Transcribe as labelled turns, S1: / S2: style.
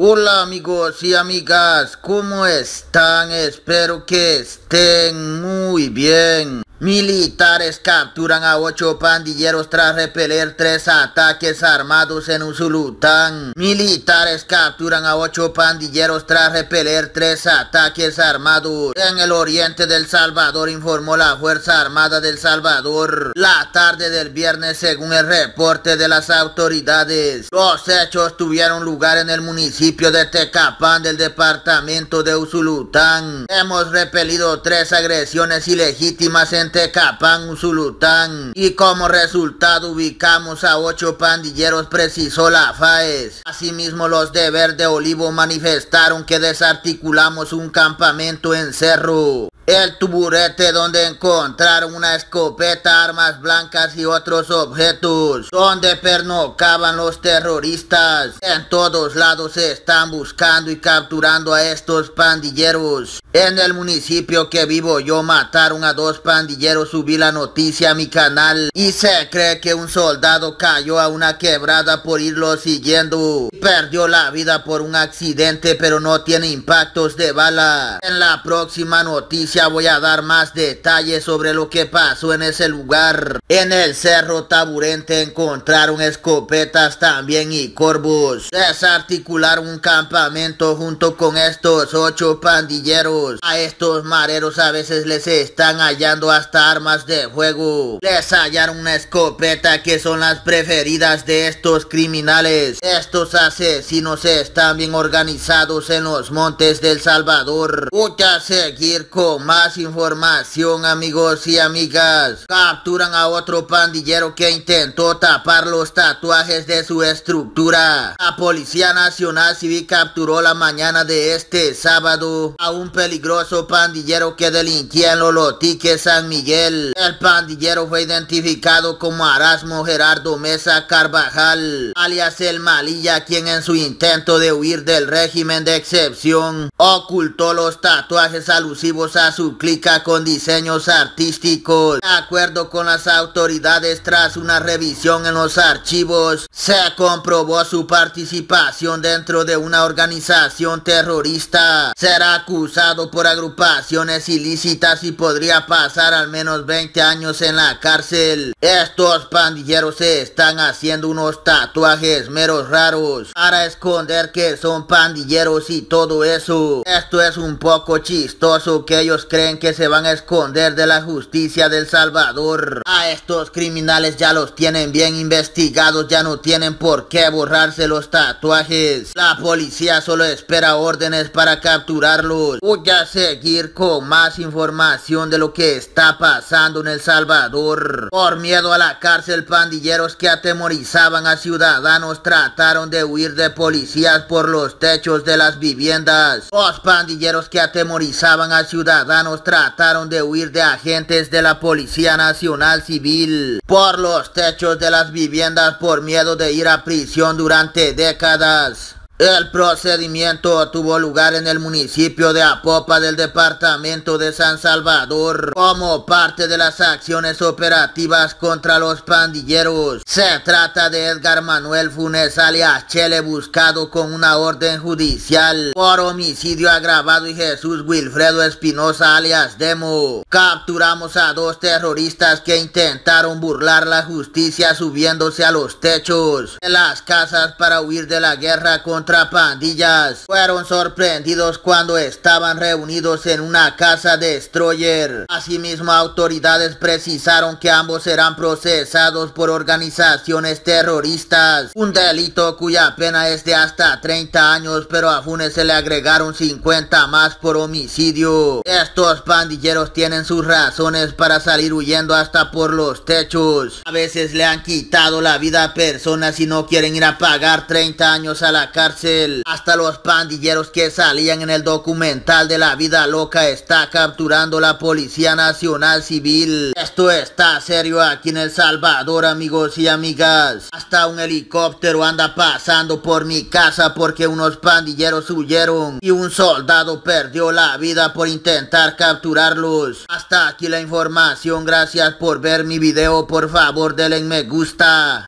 S1: Hola amigos y amigas, ¿cómo están? Espero que estén muy bien. Militares capturan a ocho pandilleros tras repeler tres ataques armados en Usulután. Militares capturan a ocho pandilleros tras repeler tres ataques armados en el oriente del Salvador, informó la Fuerza Armada del Salvador. La tarde del viernes, según el reporte de las autoridades, los hechos tuvieron lugar en el municipio de Tecapán del departamento de Usulután. Hemos repelido tres agresiones ilegítimas en Tecapán, Usulután. Y como resultado ubicamos a ocho pandilleros, precisó la FAES. Asimismo, los de Verde Olivo manifestaron que desarticulamos un campamento en Cerro el tuburete donde encontraron una escopeta, armas blancas y otros objetos, donde pernocaban los terroristas. En todos lados se están buscando y capturando a estos pandilleros. En el municipio que vivo yo mataron a dos pandilleros, subí la noticia a mi canal y se cree que un soldado cayó a una quebrada por irlo siguiendo. Perdió la vida por un accidente pero no tiene impactos de bala. En la próxima noticia voy a dar más detalles sobre lo que pasó en ese lugar. En el Cerro Taburente encontraron escopetas también y corvos. Desarticularon un campamento junto con estos ocho pandilleros. A estos mareros a veces les están hallando hasta armas de fuego. Les hallaron una escopeta que son las preferidas de estos criminales. Estos asesinos están bien organizados en los montes del Salvador. Voy a seguir con más información amigos y amigas. Capturan a otro pandillero que intentó tapar los tatuajes de su estructura. La Policía Nacional Civil capturó la mañana de este sábado a un peligroso pandillero que delinquía en Lolotique San Miguel. El pandillero fue identificado como Arasmo Gerardo Mesa Carvajal, alias El Malilla, quien en su intento de huir del régimen de excepción ocultó los tatuajes alusivos a su clica con diseños artísticos. De acuerdo con las autoridades, tras una revisión en los archivos, se comprobó su participación dentro de una organización terrorista. Será acusado por agrupaciones ilícitas y podría pasar al menos 20 años en la cárcel. Estos pandilleros se están haciendo unos tatuajes meros raros para esconder que son pandilleros y todo eso. Esto es un poco chistoso que ellos creen que se van a esconder de la justicia del Salvador. A estos criminales ya los tienen bien investigados, ya no tienen por qué borrarse los tatuajes. La policía solo espera órdenes para capturarlos. Voy a seguir con más información de lo que está pasando en El Salvador. Por miedo a la cárcel, pandilleros que atemorizaban a ciudadanos trataron de huir de policías por los techos de las viviendas. Los pandilleros que atemorizaban a ciudadanos trataron de huir de agentes de la Policía Nacional Civil por los techos de las viviendas por miedo de ir a prisión durante décadas. El procedimiento tuvo lugar en el municipio de Apopa del departamento de San Salvador como parte de las acciones operativas contra los pandilleros. Se trata de Edgar Manuel Funes alias Chele buscado con una orden judicial por homicidio agravado y Jesús Wilfredo Espinosa alias Demo. Capturamos a dos terroristas que intentaron burlar la justicia subiéndose a los techos de las casas para huir de la guerra contra pandillas fueron sorprendidos cuando estaban reunidos en una casa destroyer. Asimismo, autoridades precisaron que ambos serán procesados por organizaciones terroristas, un delito cuya pena es de hasta 30 años, pero a Funes se le agregaron 50 más por homicidio. Estos pandilleros tienen sus razones para salir huyendo hasta por los techos. A veces le han quitado la vida a personas y no quieren ir a pagar 30 años a la hasta los pandilleros que salían en el documental de la vida loca está capturando la Policía Nacional Civil. Esto está serio aquí en El Salvador amigos y amigas. Hasta un helicóptero anda pasando por mi casa porque unos pandilleros huyeron y un soldado perdió la vida por intentar capturarlos. Hasta aquí la información. Gracias por ver mi video. Por favor denle me gusta.